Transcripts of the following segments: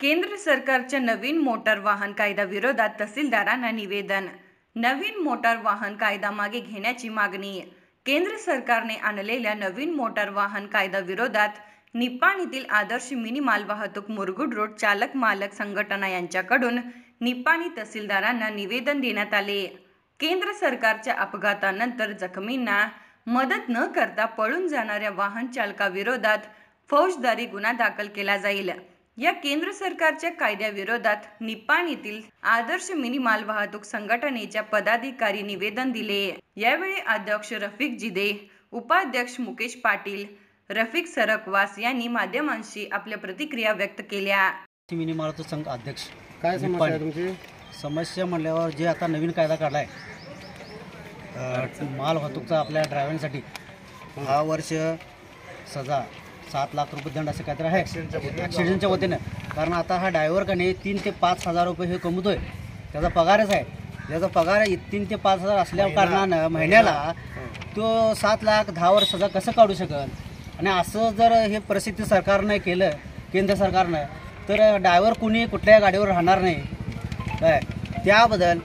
केंद्र सरकारच्या नवीन मोटार वाहन कायदा विरोधात तहसीलदारांना निवेदन. नवीन मोटार वाहन कायदा मागे घेण्याची मागणी. केंद्र सरकारने आणलेल्या नवीन मोटार वाहन कायदा विरोधात निपाणीतील आदर्श मिनी मालवाहतूक मुरगुड रोड चालक मालक संघटना यांच्याकडून निपाणी तहसीलदारांना निवेदन देण्यात आले. केंद्र सरकारच्या अपघातानंतर जखमींना मदत न करता पळून जाणाऱ्या वाहन चालकाविरोधात फौजदारी गुन्हा दाखल केला जाईल. या केंद्र सरकारच्या कायद्याविरोधात निपाणीतील आदर्श मिनी मालवाहतूक संघटनेच्या पदाधिकारी निवेदन दिले. यावेळी अध्यक्ष रफिक जिदे उपाध्यक्ष मुकेश पाटील रफिक सरकवास यांनी माध्यमांशी आपल्या प्रतिक्रिया व्यक्त केल्या. मिनी मारुती संघ अध्यक्ष काय समस्या आहे तुमची? समस्या म्हणल्यावर जे आता नवीन कायदा काढला आहे माल वाहतूकचा आपल्या ड्रायव्हरसाठी दहा वर्ष सजा. सात लाख रुपये दंड असं काहीतरी आहे. ॲक्सिडेंटच्या वतीनं कारण आता हा ड्रायव्हर का नाही तीन ते पाच हजार रुपये हे कमवतोय. त्याचा पगारच आहे. त्याचा पगार तीन ते पाच हजार असल्या कारणानं महिन्याला तो सात लाख दहा वर्ष सजा कसं काढू शकल? आणि असं जर हे परिस्थिती सरकारनं केलं केंद्र सरकारनं तर ड्रायव्हर कुणी कुठल्या गाडीवर राहणार नाही. काय? त्याबद्दल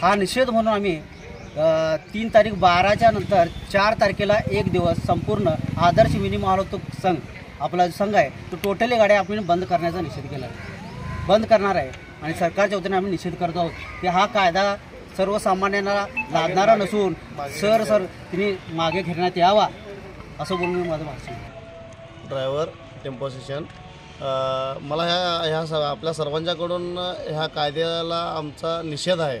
हा निषेध म्हणून आम्ही तीन तारीख बाराच्या नंतर चार तारखेला एक दिवस संपूर्ण आदर्श मिनी वाहतूक संघ आपला जो संघ आहे तो टोटली गाड्या आपण बंद करण्याचा निषेध केला. बंद करणार आहे आणि सरकारच्या वतीने आम्ही निषेध करत आहोत की हा कायदा सर्वसामान्यांना लादणारा नसून सर सर तिने मागे घेण्यात यावा असं बोलून मी माझं भाषण ड्रायव्हर टेम्पो स्टेशन. मला ह्या ह्या स आपल्या सर्वांच्याकडून ह्या कायद्याला आमचा निषेध आहे.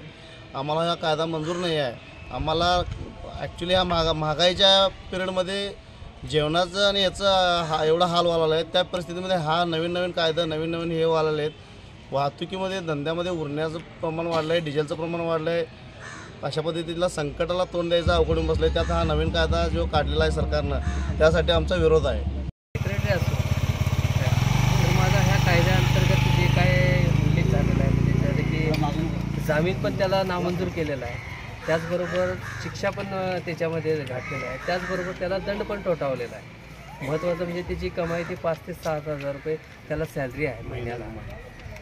आम्हाला हा कायदा मंजूर नाही आहे. आम्हाला ॲक्च्युली ह्या महागा महागाईच्या पिरियडमध्ये जेवणाचं आणि याचं हा एवढा हाल व्हायला आहे त्या परिस्थितीमध्ये हा नवीन नवीन कायदा नवीन नवीन हे व्हायला आहेत वाहतुकीमध्ये धंद्यामध्ये उरण्याचं प्रमाण वाढलं आहे डिझेलचं प्रमाण वाढलं आहे अशा पद्धतीला संकटाला तोंड द्यायचं अवघडून बसलं आहे त्यात हा नवीन कायदा जो काढलेला आहे सरकारनं त्यासाठी आमचा विरोध आहे सेक्रेटरी असतो तर माझा ह्या कायद्याअंतर्गत जे काय उल्लेख झालेला आहे म्हणजे जसं की जामीन पण त्याला नामंजूर केलेला आहे. त्याचबरोबर शिक्षा पण त्याच्यामध्ये घातलेलं आहे. त्याचबरोबर त्याला दंड पण ठोठावलेला आहे. महत्त्वाचं म्हणजे त्याची कमाई ती पाच ते सात हजार रुपये त्याला सॅलरी आहे महिन्याला.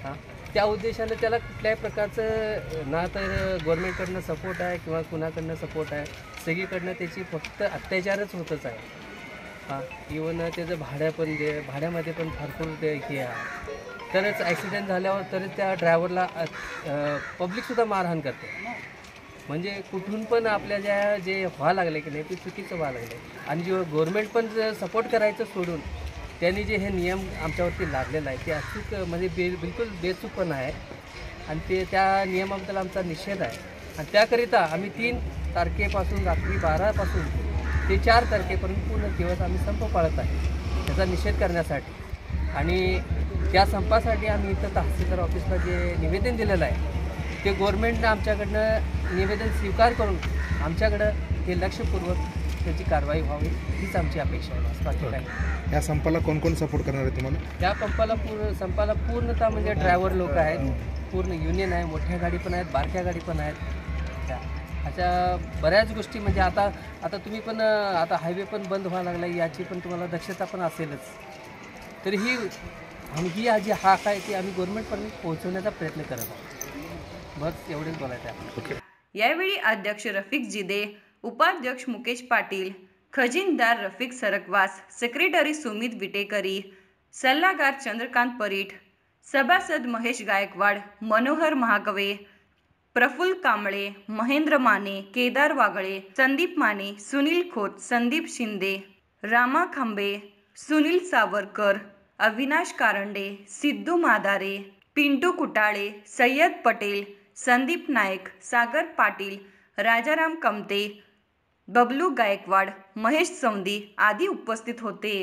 हां? त्या उद्देशाने त्याला कुठल्याही प्रकारचं ना तर गव्हर्मेंटकडनं सपोर्ट आहे किंवा कुणाकडनं सपोर्ट आहे. सगळीकडनं त्याची फक्त अत्याचारच होतच आहे. हां? इवन त्याचं भाड्या पण दे भाड्यामध्ये पण भरपूर ते हे आहे. तरच ॲक्सिडेंट झाल्यावर तरच त्या ड्रायव्हरला पब्लिकसुद्धा मारहाण करते. म्हणजे कुठून पण आपल्या ज्या जे व्हा लागले की नाही ते चुकीचं व्हा लागले. आणि जे गव्हर्मेंट पण सपोर्ट करायचं सोडून त्यांनी जे हे नियम आमच्यावरती लादलेला आहे ते अचूक म्हणजे बे बिलकुल बेचूकपणा आहे. आणि ते त्या नियमाबद्दल आमचा निषेध आहे. आणि त्याकरिता आम्ही तीन तारखेपासून रात्री बारापासून ते चार तारखेपर्यंत पूर्ण दिवस आम्ही संप पाळत आहे. त्याचा निषेध करण्यासाठी. आणि त्या संपासाठी आम्ही इथं तहसीलदार ऑफिसला जे निवेदन दिलेलं आहे ते गव्हर्नमेंटनं आमच्याकडनं निवेदन स्वीकार करून आमच्याकडं ते लक्षपूर्वक त्याची कारवाई व्हावी हीच आमची अपेक्षा आहे. बाकी. या संपाला कोण कोण सपोर्ट करणार आहे तुम्हाला? त्या पंपाला पूर्ण संपाला पूर्णतः म्हणजे ड्रायव्हर लोक आहेत. पूर्ण युनियन आहे मोठ्या गाडी पण आहेत बारक्या गाडी पण आहेत. अशा बऱ्याच गोष्टी म्हणजे आता आता तुम्ही पण आता हायवे पण बंद व्हायला लागला याची पण तुम्हाला दक्षता पण असेलच. तर ही आणि ही जी हाक आहे ती आम्ही गव्हर्नमेंटपर्यंत पोहोचवण्याचा प्रयत्न करत आहोत. बस एवढेच बोलायचं आहे यावेळी अध्यक्ष रफिक जिदे उपाध्यक्ष मुकेश पाटील खजिनदार रफिक सरकवास सेक्रेटरी सुमित विटेकरी सल्लागार चंद्रकांत परीठ सभासद महेश गायकवाड मनोहर महाकवे प्रफुल्ल कांबळे महेंद्र माने केदार वागळे संदीप माने सुनील खोत संदीप शिंदे रामा खांबे सुनील सावरकर अविनाश कारंडे सिद्धू मादारे पिंटू कुटाळे सय्यद पटेल संदीप नाईक सागर पाटील राजाराम कमते बबलू गायकवाड महेश सौंदी आदी उपस्थित होते.